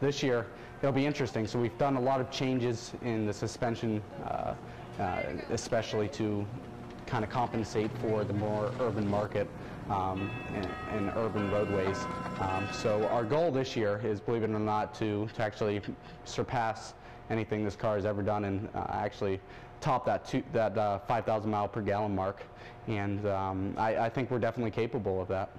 This year, it'll be interesting. So we've done a lot of changes in the suspension, uh, uh, especially to kind of compensate for the more urban market um, and, and, urban roadways. Um, so our goal this year is, believe it or not, to, to actually surpass anything this car has ever done and uh, actually top that, two, that uh, 5,000 mile per gallon mark. And um, I, I think we're definitely capable of that.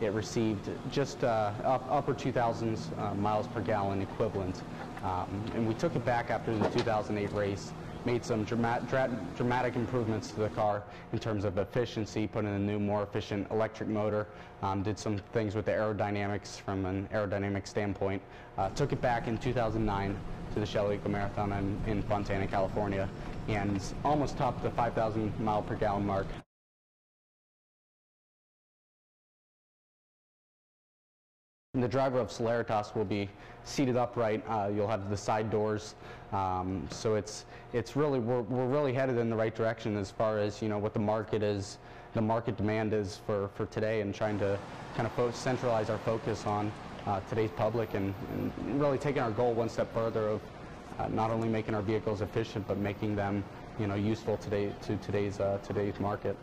It received just uh, upper 2000s uh, miles per gallon equivalent. Um, and we took it back after the 2008 race, made some dramatic, dramatic improvements to the car in terms of efficiency, put in a new, more efficient electric motor, um, did some things with the aerodynamics from an aerodynamic standpoint. Uh, took it back in 2009 to the Shell Eco Marathon in, in Fontana, California, and almost topped the 5,000 mile per gallon mark. The driver of Celeritas will be seated upright. Uh, you'll have the side doors, um, so it's it's really we're, we're really headed in the right direction as far as you know what the market is, the market demand is for for today, and trying to kind of centralize our focus on uh, today's public and, and, really taking our goal one step further of uh, not only making our vehicles efficient but making them you know useful today to today's uh, today's market.